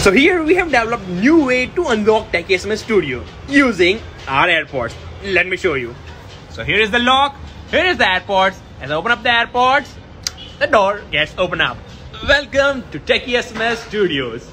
So here we have developed new way to unlock techiesms Studio using our AirPods. Let me show you. So here is the lock, here is the AirPods. As I open up the AirPods, the door gets open up. Welcome to techiesms Studios.